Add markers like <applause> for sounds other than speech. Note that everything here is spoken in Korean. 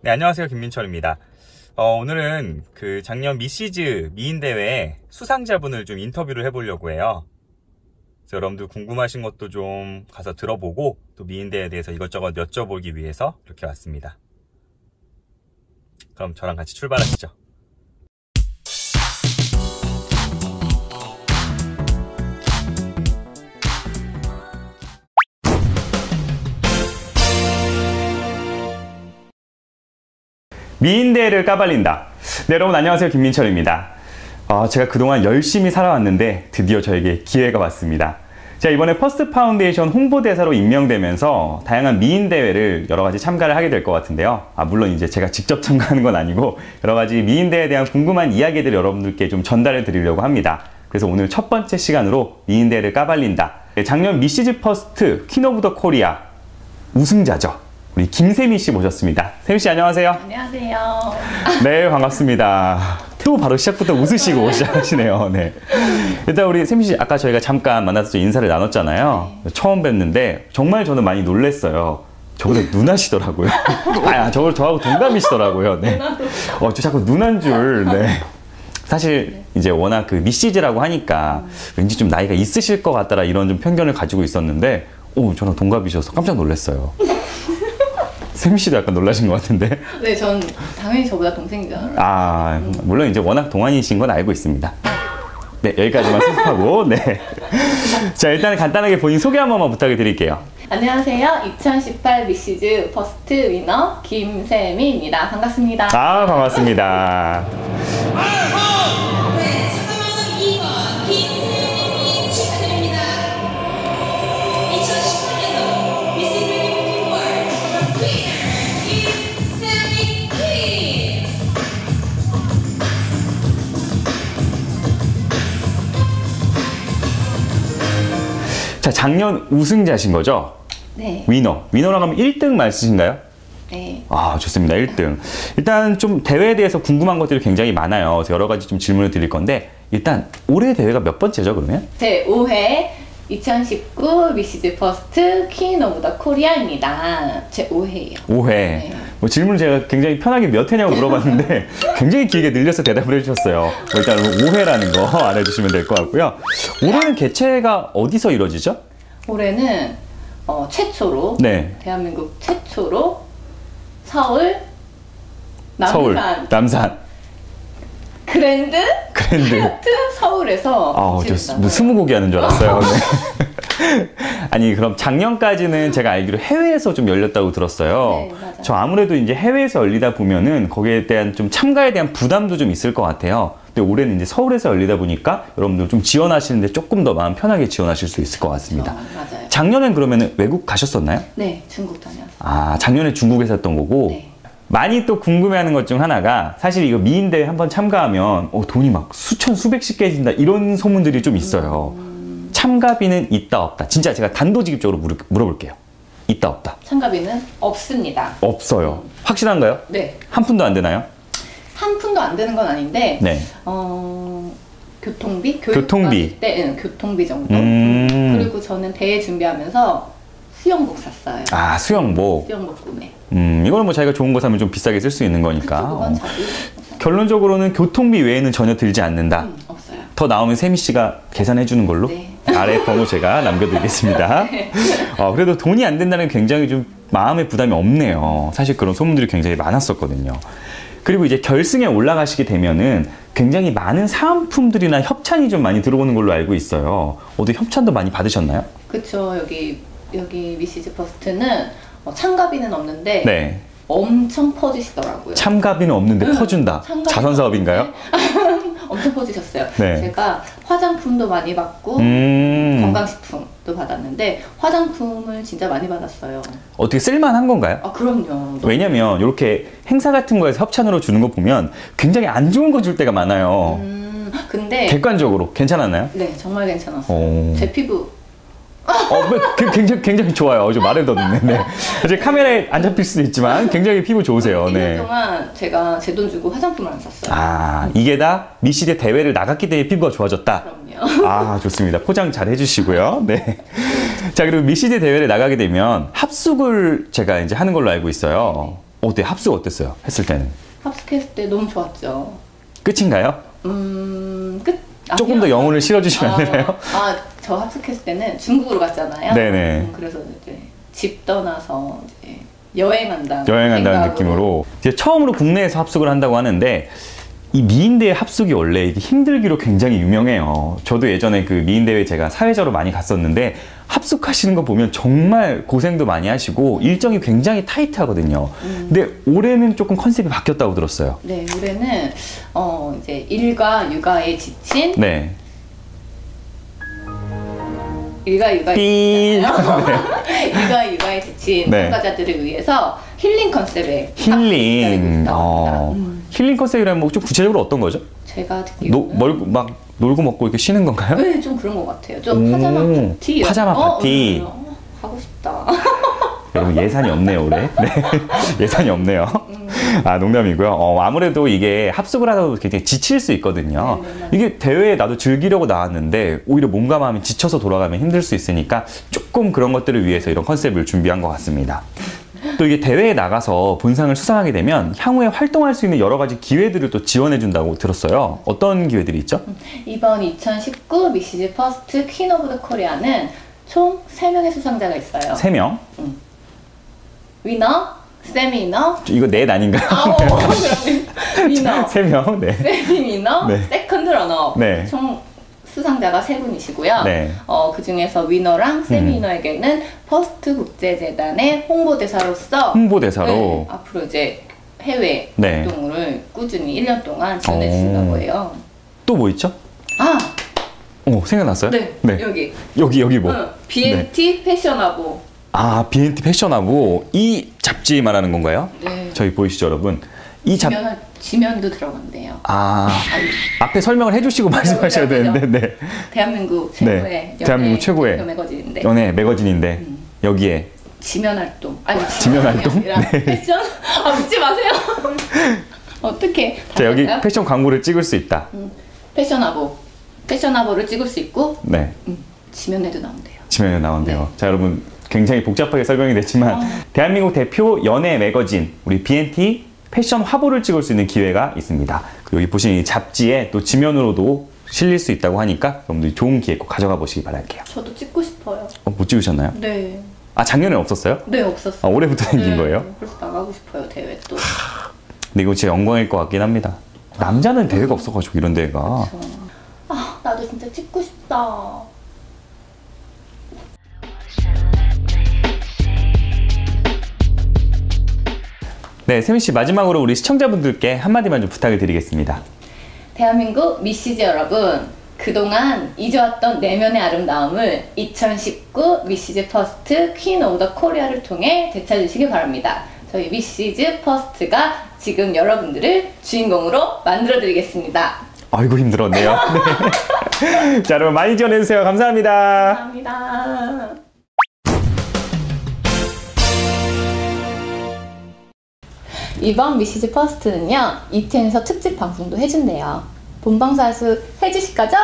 네, 안녕하세요. 김민철입니다. 어, 오늘은 그 작년 미시즈 미인대회 수상자분을 좀 인터뷰를 해보려고 해요. 여러분들 궁금하신 것도 좀 가서 들어보고 또 미인대회에 대해서 이것저것 여쭤보기 위해서 이렇게 왔습니다. 그럼 저랑 같이 출발하시죠. 미인대를 까발린다. 네, 여러분 안녕하세요. 김민철입니다. 어, 제가 그동안 열심히 살아왔는데 드디어 저에게 기회가 왔습니다. 제가 이번에 First Foundation 홍보대사로 임명되면서 다양한 미인대회를 여러 가지 참가를 하게 될 것 같은데요. 아, 물론 이제 제가 직접 참가하는 건 아니고 여러 가지 미인대회에 대한 궁금한 이야기들 여러분들께 좀 전달해 드리려고 합니다. 그래서 오늘 첫 번째 시간으로 미인대회를 까발린다. 네, 작년 Mrs. First Queen of the Korea 우승자죠. 우리 김세미 씨 모셨습니다. 세미 씨 안녕하세요. 안녕하세요. 네, 반갑습니다. 태우 바로 시작부터 웃으시고 시작하시네요. 네. 일단 우리 세미 씨 아까 저희가 잠깐 만나서 좀 인사를 나눴잖아요. 처음 뵀는데 정말 저는 많이 놀랬어요. 저보다 누나시더라고요. <laughs> 아, 저 저하고 동갑이시더라고요. 네. 어, 저 자꾸 누난 줄. 네. 사실 이제 워낙 그 미시즈라고 하니까 왠지 좀 나이가 있으실 것 같다라 이런 좀 편견을 가지고 있었는데 오, 저랑 동갑이셔서 깜짝 놀랐어요. 세미 씨도 약간 놀라신 것 같은데. 네, 전 당연히 저보다 동생이잖아요. 아, 물론 이제 워낙 동안이신 건 알고 있습니다. 네, 여기까지만 수습하고, 네. 자, 일단 간단하게 본인 소개 한 번만 부탁을 드릴게요. 안녕하세요. 2018 Mrs. First winner 김세미입니다. 반갑습니다. 아, 반갑습니다. 작년 우승자신 거죠? 네. Winner. Winner라고 하면 1등 말씀이신가요? 네. 아, 좋습니다. 1등. 일단 좀 대회에 대해서 궁금한 것들이 굉장히 많아요. 그래서 여러 가지 좀 질문을 드릴 건데, 일단 올해 대회가 몇 번째죠, 그러면? 제 5회 2019 Mrs. First Queen of the Korea입니다. 제 5회예요. 5회. 뭐 질문을 제가 굉장히 편하게 몇 회냐고 물어봤는데 <laughs> 굉장히 길게 늘려서 대답을 해주셨어요. 뭐 일단 5회라는 거 <laughs> 알아주시면 될 것 같고요. 올해는 개최가 어디서 이루어지죠? 올해는 어, 최초로 네. 대한민국 최초로 서울 남산 서울, 남산, 그랜드 그랜드. 하얏트 서울에서 아, 저 진행했어요. 뭐 스무고개 하는 줄 알았어요. 네. <laughs> 아니 그럼 작년까지는 제가 알기로 해외에서 좀 열렸다고 들었어요. 네. 저 아무래도 이제 해외에서 열리다 보면은 거기에 대한 좀 참가에 대한 부담도 좀 있을 것 같아요. 근데 올해는 이제 서울에서 열리다 보니까 여러분들 좀 지원하시는데 조금 더 마음 편하게 지원하실 수 있을 것 같습니다. 어, 맞아요. 작년엔 그러면 외국 가셨었나요? 네, 중국 다녀왔어요. 아, 작년에 중국에서 했던 거고. 네. 많이 또 궁금해하는 것 중 하나가 사실 이거 미인대회 한번 참가하면 어, 돈이 막 수천 수백씩 깨진다 이런 소문들이 좀 있어요. 참가비는 있다 없다. 진짜 제가 단도직입적으로 물어, 물어볼게요. 있다 없다. 참가비는 없습니다. 없어요. 확실한가요? 네, 한 푼도 안 되나요? 한 푼도 안 되는 건 아닌데 네. 어, 교통비, 교통비. 때 응, 교통비 정도. 음. 그리고 저는 대회 준비하면서 수영복 샀어요. 아 수영복. 수영복 구매. 음 이거는 뭐 자기가 좋은 거 사면 좀 비싸게 쓸 수 있는 거니까. 그쵸, 어. 결론적으로는 교통비 외에는 전혀 들지 않는다. 음, 없어요. 더 나오면 세미 씨가 계산해 주는 걸로 네. 아래 번호 제가 <laughs> 남겨드리겠습니다. 어, 그래도 돈이 안 된다는 게 굉장히 좀 마음의 부담이 없네요. 사실 그런 소문들이 굉장히 많았었거든요. 그리고 이제 결승에 올라가시게 되면은 굉장히 많은 사은품들이나 협찬이 좀 많이 들어오는 걸로 알고 있어요. 어디 협찬도 많이 받으셨나요? 그쵸 여기 여기 Mrs. First는 어, 참가비는 없는데 네. 엄청 퍼주시더라고요. 참가비는 없는데 퍼준다. 참가비는 자선 사업인가요? <laughs> 엄청 퍼주셨어요. 네. 제가 화장품도 많이 받고 음. 건강식품 도 받았는데 화장품을 진짜 많이 받았어요. 어떻게 쓸만한 건가요? 아 그럼요. 왜냐면 이렇게 행사 같은 거에서 협찬으로 주는 거 보면 굉장히 안 좋은 거 줄 때가 많아요. 음, 근데 객관적으로 괜찮았나요? 네 정말 괜찮았어요. 오. 제 피부 어, 뭐, 그- 굉장히 굉장히 좋아요. 좀 말을 더듬네. 네. 사실 카메라에 안 잡힐 수도 있지만 굉장히 피부 좋으세요. 1년 네. 동안 제가 제 돈 주고 화장품을 안 샀어요. 아 이게 다 미시대 대회를 나갔기 때문에 피부가 좋아졌다. 그럼요. 아 좋습니다. 포장 잘 해주시고요. 네. 자 그리고 미시대 대회를 나가게 되면 합숙을 제가 이제 하는 걸로 알고 있어요. 어때 합숙 어땠어요? 했을 때는 합숙했을 때 너무 좋았죠. 끝인가요? 음, 끝. 조금 아니요. 더 영혼을 실어주시면 안 되나요? 아, 저 합숙했을 때는 중국으로 갔잖아요. 네네. 음, 그래서 이제 집 떠나서 이제 여행한다. 여행한다는 생각으로. 느낌으로 이제 처음으로 국내에서 합숙을 한다고 하는데 이 미인대회 합숙이 원래 이게 힘들기로 굉장히 유명해요. 저도 예전에 그 미인대회 제가 사회자로 많이 갔었는데 합숙하시는 거 보면 정말 고생도 많이 하시고 일정이 굉장히 타이트하거든요. 음. 근데 올해는 조금 컨셉이 바뀌었다고 들었어요. 네, 올해는 어 이제 일과 육아에 지친 네. 일과 육아에 삐. <laughs> 일과 육아에 지친 네. 참가자들을 위해서 힐링 컨셉의 힐링. 어. 음, 힐링 컨셉이라면 뭐 좀 구체적으로 어떤 거죠? 제가 노, 듣기로는 멀고 막 놀고 먹고 이렇게 쉬는 건가요? 네, 좀 그런 것 같아요. 좀 오, 파자마 파티. 파자마 어, 파티. 어, 어, 가고 싶다. 여러분 예산이 없네요 올해. 네. <laughs> 예산이 없네요. 아 농담이고요. 어, 아무래도 이게 합숙을 하다 보면 굉장히 지칠 수 있거든요. 네, 네. 이게 대회에 나도 즐기려고 나왔는데 오히려 몸과 마음이 지쳐서 돌아가면 힘들 수 있으니까 조금 그런 것들을 위해서 이런 컨셉을 준비한 것 같습니다. 또 이게 대회에 나가서 본상을 수상하게 되면 향후에 활동할 수 있는 여러 가지 기회들을 또 지원해 준다고 들었어요. 어떤 기회들이 있죠? 이번 2019 미시즈 퍼스트 퀸 오브 더 코리아는 총 3명의 수상자가 있어요. 세 명. winner, semi winner, 이거 넷 아닌가요? 아오, 그러면 winner, 세 명. 네. semi winner, 네. second runner. 네. 총 수상자가 세 분이시고요. 네. 어, 그 중에서 winner랑 semi winner에게는 퍼스트 국제재단의 홍보대사로서 홍보대사로. 네, 앞으로 이제 해외 네. 활동을 꾸준히 1년 동안 지원해 주신다고 해요. 또 뭐 있죠? 아, 어 생각났어요? 네, 네. 여기 여기 여기 뭐? 응, BNT 패션하고 아, BNT 패션하고 이 잡지 말하는 건가요? 네. 저희 보이시죠, 여러분? 이 잡, 지면, 지면도 들어간대요. 아, 아니, 앞에 설명을 해주시고 말씀하셔야 그죠. 되는데, 네. 대한민국 최고의 네, 연예 대한민국 최고의 대표 매거진인데 연예 매거진인데, 여기에. 지면 활동 아니 지면 활동? 아니라 네. 패션 아 묻지 마세요. <laughs> 어떻게 자, 여기 할까요? 패션 광고를 찍을 수 있다. 음, 패션하보 패션하보를 찍을 수 있고 네. 음, 지면에도 나온대요. 지면에 나온대요. 네. 자, 여러분. 굉장히 복잡하게 설명이 됐지만, 어. 대한민국 대표 연예 매거진, 우리 BNT 패션 화보를 찍을 수 있는 기회가 있습니다. 그리고 여기 보시는 이 잡지에 또 지면으로도 실릴 수 있다고 하니까 여러분들이 좋은 기회 꼭 가져가 보시기 바랄게요. 저도 찍고 싶어요. 어, 못 찍으셨나요? 네, 아, 작년에 없었어요? 네 없었어요. 아, 올해부터 생긴 네, 거예요? 그래서 나가고 싶어요 대회 또. 근데 이거 진짜 영광일 것 같긴 합니다. 남자는 대회가 없어가지고 이런 대회가. 저... 아 나도 진짜 찍고 싶다. 네, 세미 씨 마지막으로 우리 시청자분들께 한마디만 좀 부탁을 드리겠습니다. 대한민국 미시즈 여러분, 그동안 잊어왔던 내면의 아름다움을 2019 미시즈 퍼스트 퀸 오브 더 코리아를 통해 되찾으시기 바랍니다. 저희 미시즈 퍼스트가 지금 여러분들을 주인공으로 만들어 드리겠습니다. 아이고 힘들었네요. <laughs> 네. 자, 여러분 많이 지원해주세요. 감사합니다. 감사합니다. 이번 미시즈 퍼스트는요, 이태에서 특집 방송도 해준대요. 본방사수 해주실 거죠?